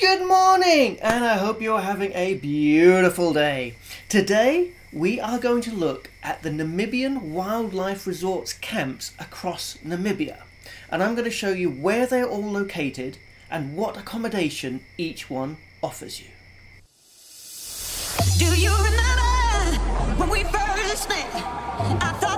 Good morning, and I hope you're having a beautiful day. Today, we are going to look at the Namibian Wildlife Resorts camps across Namibia. And I'm going to show you where they're all located and what accommodation each one offers you. Do you remember when we first met?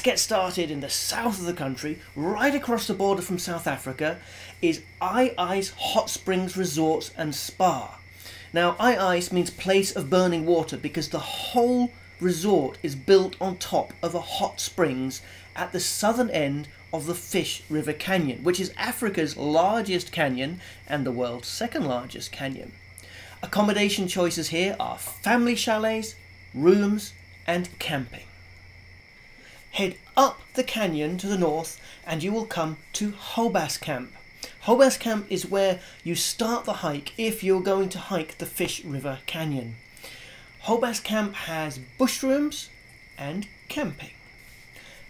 Let's get started in the south of the country, right across the border from South Africa, is Ai Ais Hot Springs Resorts and Spa. Now, Ai Ais means place of burning water because the whole resort is built on top of a hot springs at the southern end of the Fish River Canyon, which is Africa's largest canyon and the world's second largest canyon. Accommodation choices here are family chalets, rooms, and camping. Head up the canyon to the north and you will come to Hobas Camp. Hobas Camp is where you start the hike if you're going to hike the Fish River Canyon. Hobas Camp has bushrooms and camping.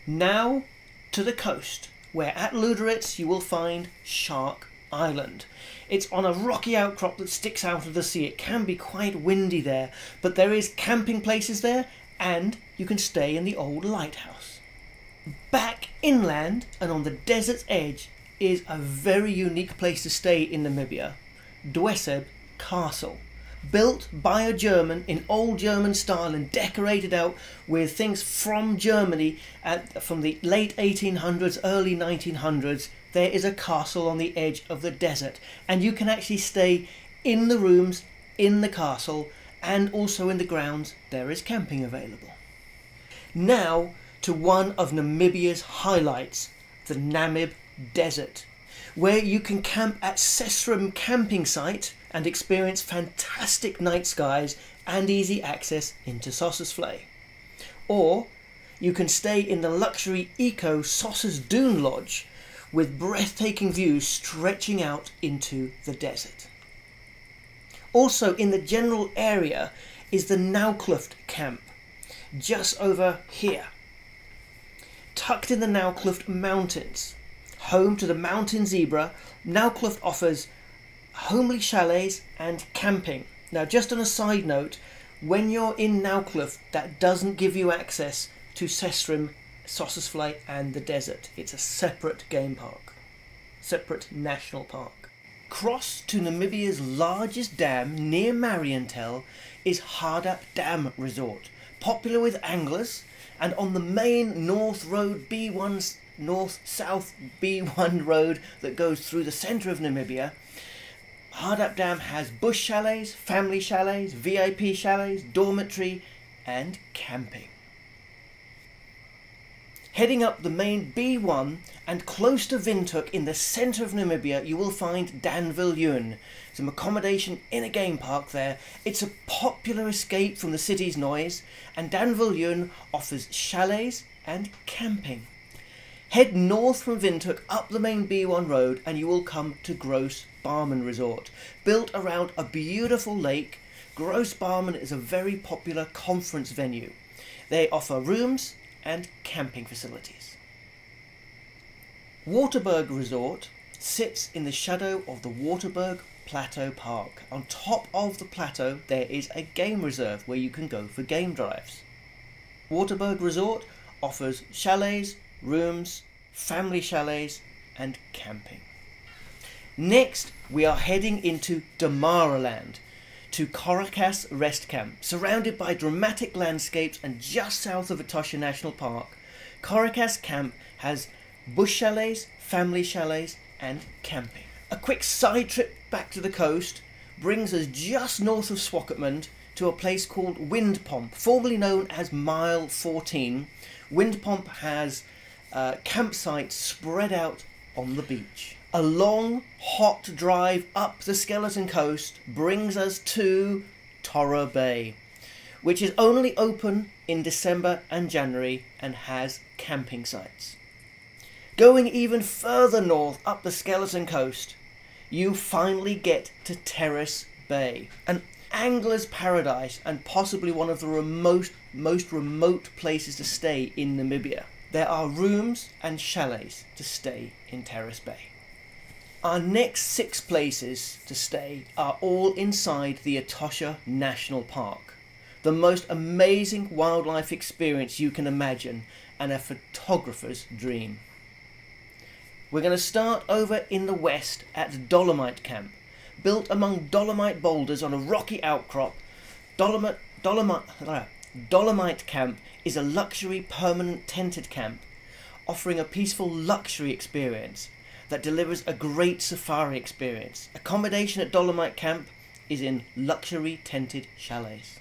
Now to the coast, where at Luderitz you will find Shark Island. It's on a rocky outcrop that sticks out of the sea. It can be quite windy there, but there is camping places there and you can stay in the old lighthouse. Back inland and on the desert's edge is a very unique place to stay in Namibia, Duwisib Castle. Built by a German in old German style and decorated out with things from Germany at, from the late 1800s, early 1900s, there is a castle on the edge of the desert, and you can actually stay in the rooms in the castle and also in the grounds there is camping available. Now to one of Namibia's highlights, the Namib Desert, where you can camp at Sesriem camping site and experience fantastic night skies and easy access into Sossusvlei. Or you can stay in the luxury Eco Sossus Dune Lodge with breathtaking views stretching out into the desert. Also in the general area is the Naukluft camp, just over here. Tucked in the Naukluft Mountains, home to the mountain zebra, Naukluft offers homely chalets and camping. Now, just on a side note, when you're in Naukluft, that doesn't give you access to Sesriem, Sossusvlei, and the desert. It's a separate game park, separate national park. Cross to Namibia's largest dam near Mariental is Hardap Dam Resort, popular with anglers, and on the main North Road B1 s- North South B1 road that goes through the centre of Namibia. Hardap Dam has bush chalets, family chalets, VIP chalets, dormitory, and camping. Heading up the main B1 and close to Windhoek in the centre of Namibia, you will find Danville Daan Viljoen. Some accommodation in a game park there. It's a popular escape from the city's noise, and Danville Daan Viljoen offers chalets and camping. Head north from Windhoek up the main B1 road and you will come to Gross Barmen Resort. Built around a beautiful lake, Gross Barmen is a very popular conference venue. They offer rooms and camping facilities. Waterberg Resort sits in the shadow of the Waterberg Plateau Park. On top of the plateau, there is a game reserve where you can go for game drives. Waterberg Resort offers chalets, rooms, family chalets, and camping. Next, we are heading into Damaraland to Khorixas Rest Camp. Surrounded by dramatic landscapes and just south of Etosha National Park, Khorixas Camp has bush chalets, family chalets, and camping. A quick side trip back to the coast brings us just north of Swakopmund to a place called Windpomp, formerly known as Mile 14. Windpomp has uh, campsites spread out on the beach. A long, hot drive up the Skeleton Coast brings us to Torra Bay, which is only open in December and January and has camping sites. Going even further north up the Skeleton Coast, you finally get to Terrace Bay, an angler's paradise and possibly one of the remote, most remote places to stay in Namibia. There are rooms and chalets to stay in Terrace Bay. Our next six places to stay are all inside the Etosha National Park. The most amazing wildlife experience you can imagine and a photographer's dream. We're going to start over in the west at Dolomite Camp. Built among dolomite boulders on a rocky outcrop, Dolomite, Dolomite, ah, Dolomite Camp is a luxury permanent tented camp offering a peaceful luxury experience that delivers a great safari experience. Accommodation at Dolomite Camp is in luxury tented chalets.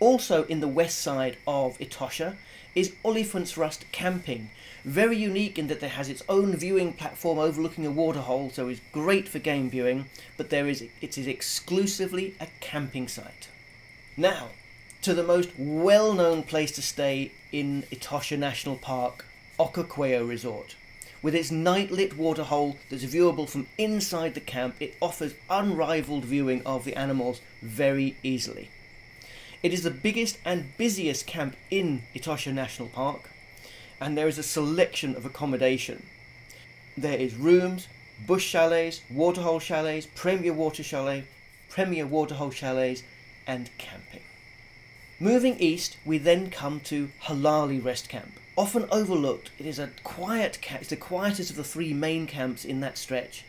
Also in the west side of Etosha is Olifantsrus Camping. Very unique in that it has its own viewing platform overlooking a waterhole, so it's great for game viewing, but there is it is exclusively a camping site. Now, to the most well-known place to stay in Etosha National Park, Okaukuejo Resort. With its night-lit waterhole that's viewable from inside the camp, it offers unrivaled viewing of the animals very easily. It is the biggest and busiest camp in Etosha National Park, and there is a selection of accommodation. There is rooms, bush chalets, waterhole chalets, premier water chalet, premier waterhole chalets, and camping. Moving east, we then come to Halali Rest Camp. Often overlooked, it is a quiet camp, it's the quietest of the three main camps in that stretch,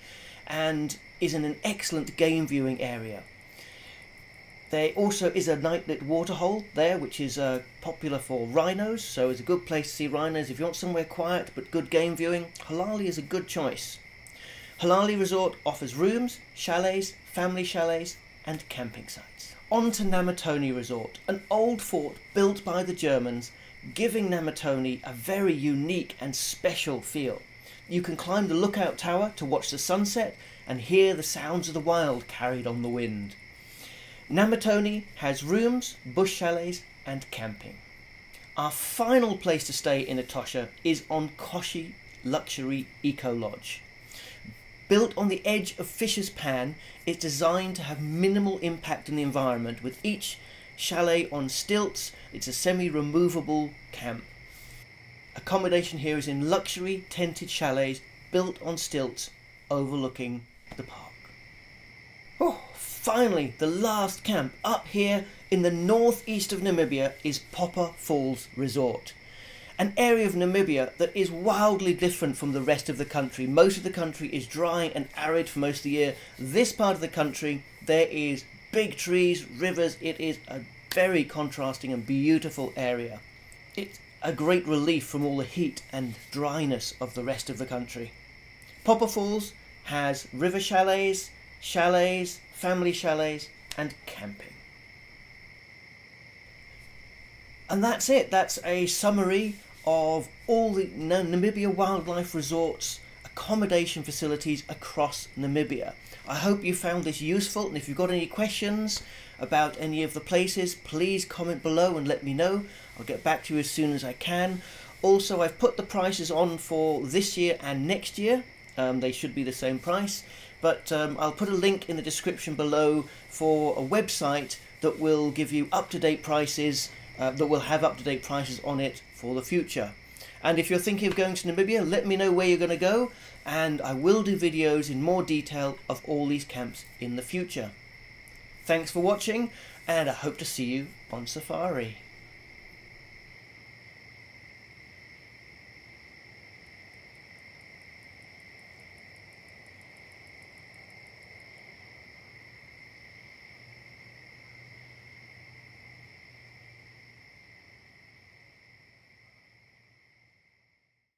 and is in an excellent game viewing area. There also is a nightlit waterhole there, which is uh, popular for rhinos, so it's a good place to see rhinos. If you want somewhere quiet but good game viewing, Halali is a good choice. Halali Resort offers rooms, chalets, family chalets, and camping sites. On to Namutoni Resort, an old fort built by the Germans giving Namutoni a very unique and special feel. You can climb the lookout tower to watch the sunset and hear the sounds of the wild carried on the wind. Namutoni has rooms, bush chalets, and camping. Our final place to stay in Etosha is Onkoshi Luxury Eco Lodge. Built on the edge of Fisher's Pan, it's designed to have minimal impact on the environment with each chalet on stilts. It's a semi-removable camp. Accommodation here is in luxury tented chalets built on stilts overlooking the park. Oh, finally, the last camp up here in the northeast of Namibia is Popa Falls Resort. An area of Namibia that is wildly different from the rest of the country. Most of the country is dry and arid for most of the year. This part of the country, there is big trees, rivers. It is a very contrasting and beautiful area. It's a great relief from all the heat and dryness of the rest of the country. Popa Falls has river chalets, chalets, family chalets, and camping. And that's it. That's a summary of all the Namibia wildlife resorts accommodation facilities across Namibia. I hope you found this useful and if you've got any questions about any of the places please comment below and let me know. I'll get back to you as soon as I can. Also I've put the prices on for this year and next year. Um, they should be the same price but um, I'll put a link in the description below for a website that will give you up-to-date prices uh, that will have up-to-date prices on it for the future. And if you're thinking of going to Namibia, let me know where you're going to go, and I will do videos in more detail of all these camps in the future. Thanks for watching, and I hope to see you on safari.